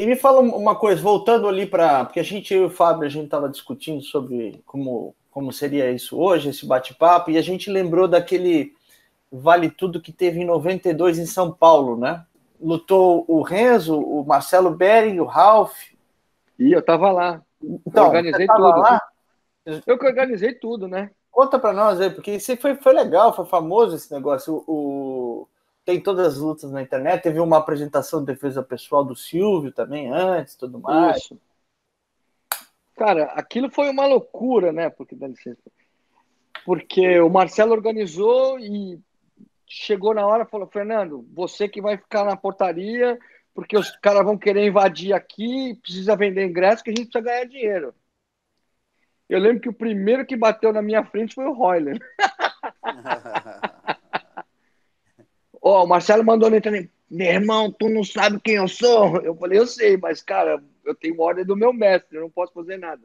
E me fala uma coisa, voltando ali para. Porque a gente, eu e o Fábio, a gente estava discutindo sobre como, como seria isso hoje, esse bate-papo, e a gente lembrou daquele Vale Tudo que teve em 92 em São Paulo, né? Lutou o Renzo, o Marcelo Bering, o Ralph. E eu tava lá. Então, organizei tudo. Lá? Eu que organizei tudo, né? Conta para nós aí, porque isso foi, foi legal, foi famoso esse negócio. O, tem todas as lutas na internet, teve uma apresentação de defesa pessoal do Silvio também antes, tudo mais. Isso. Cara, aquilo foi uma loucura, né? Porque dá licença. Porque o Marcelo organizou e chegou na hora e falou: Fernando, você que vai ficar na portaria, porque os caras vão querer invadir aqui, precisa vender ingresso, que a gente precisa ganhar dinheiro. Eu lembro que o primeiro que bateu na minha frente foi o Royler. Ó, oh, o Marcelo mandou na internet, meu irmão, tu não sabe quem eu sou? Eu falei, eu sei, mas, cara, eu tenho ordem do meu mestre, eu não posso fazer nada.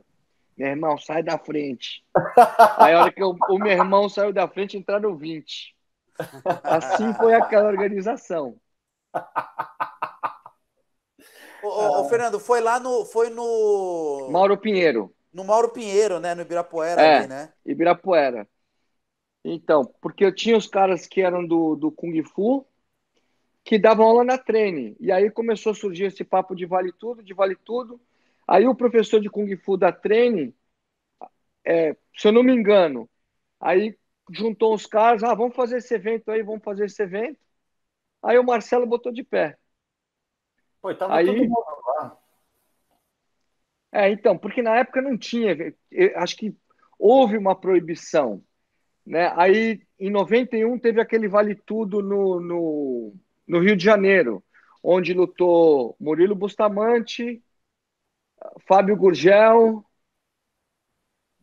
Meu irmão, sai da frente. Aí, a hora que eu, o meu irmão saiu da frente, entraram 20. Assim foi aquela organização. Ô, ô, ô, Fernando, foi lá no. Foi no. Mauro Pinheiro. No Mauro Pinheiro, né? No Ibirapuera, é, ali, né? Ibirapuera. Então, porque eu tinha os caras que eram do, do Kung Fu que davam aula na treine. E aí começou a surgir esse papo de vale tudo, de vale tudo. Aí o professor de Kung Fu da treine, é, se eu não me engano, aí juntou os caras, ah, vamos fazer esse evento aí, vamos fazer esse evento. Aí o Marcelo botou de pé. Pô, tava aí, todo mundo lá. É, então, porque na época não tinha, acho que houve uma proibição, né? Aí, em 91, teve aquele Vale Tudo no, no, no Rio de Janeiro, onde lutou Murilo Bustamante, Fábio Gurgel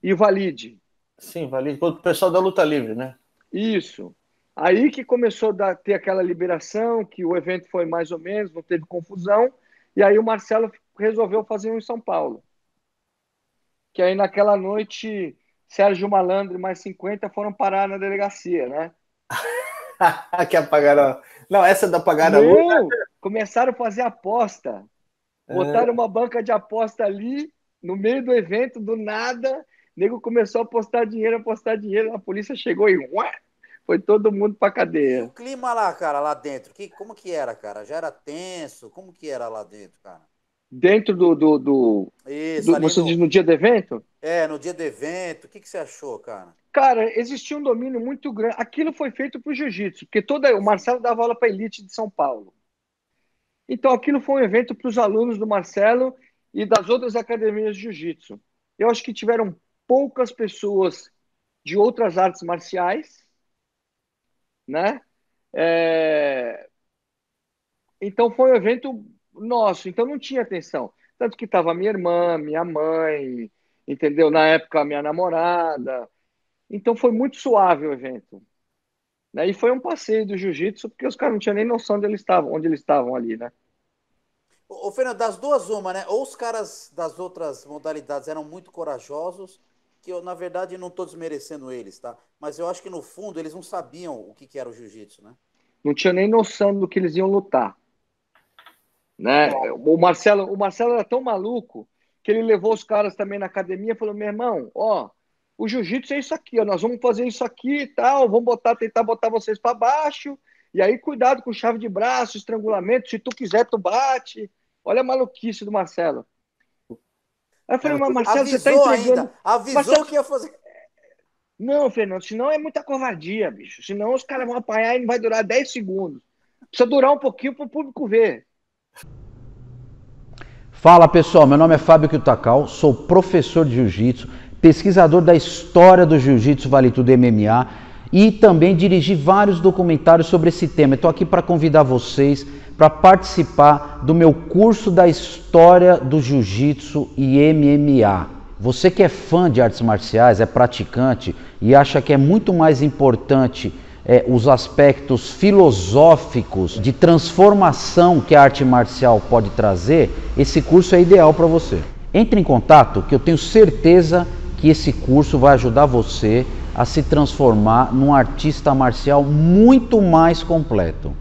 e o Valide. Sim, Valide, o pessoal da luta livre, né? Isso. Aí que começou a ter aquela liberação, que o evento foi mais ou menos, não teve confusão, e aí o Marcelo resolveu fazer um em São Paulo. Que aí naquela noite, Sérgio Malandro e mais 50 foram parar na delegacia, né? que apagaram. Não, essa da apagaram Não, começaram a fazer aposta. É. Botaram é. uma banca de aposta ali, no meio do evento, do nada. O nego começou a apostar dinheiro, apostar dinheiro. A polícia chegou e ué, foi todo mundo pra cadeia. E o clima lá, cara, lá dentro, que, como que era, cara? Já era tenso? Como que era lá dentro, cara? Dentro do. do, do, Isso, do você no... diz no dia do evento? É, no dia do evento. O que, que você achou, cara? Cara, existia um domínio muito grande. Aquilo foi feito pro jiu-jitsu, porque toda o Marcelo dava aula para elite de São Paulo. Então aquilo foi um evento para os alunos do Marcelo e das outras academias de jiu-jitsu. Eu acho que tiveram poucas pessoas de outras artes marciais, né? É... Então foi um evento nosso, então não tinha atenção. Tanto que estava minha irmã, minha mãe, entendeu? Na época, minha namorada. Então foi muito suave o evento. Né? E foi um passeio do jiu-jitsu, porque os caras não tinham nem noção onde eles estavam, onde eles estavam ali, né? Ô, Fernando, das duas, uma, né? Ou os caras das outras modalidades eram muito corajosos, que eu, na verdade, não estou desmerecendo eles, tá? Mas eu acho que, no fundo, eles não sabiam o que, que era o jiu-jitsu, né? Não tinha nem noção do que eles iam lutar. Né? O Marcelo, o Marcelo era tão maluco que ele levou os caras também na academia e falou: meu irmão, ó, o jiu-jitsu é isso aqui, ó, nós vamos fazer isso aqui e tal, vamos botar, tentar botar vocês para baixo, e aí cuidado com chave de braço, estrangulamento, se tu quiser, tu bate. Olha a maluquice do Marcelo. Aí eu falei, mas Marcelo, você tá entregando... Ainda. Avisou Marcelo... que ia fazer... Não, Fernando, senão é muita covardia, bicho. Senão os caras vão apanhar e não vai durar 10 segundos. Precisa durar um pouquinho para o público ver. Fala pessoal, meu nome é Fábio Kiyotakawa, sou professor de Jiu-Jitsu, pesquisador da história do Jiu-Jitsu Vale Tudo MMA e também dirigi vários documentários sobre esse tema. Estou aqui para convidar vocês para participar do meu curso da história do Jiu-Jitsu e MMA. Você que é fã de artes marciais, é praticante e acha que é muito mais importante é, os aspectos filosóficos de transformação que a arte marcial pode trazer, esse curso é ideal para você. Entre em contato que eu tenho certeza que esse curso vai ajudar você a se transformar num artista marcial muito mais completo.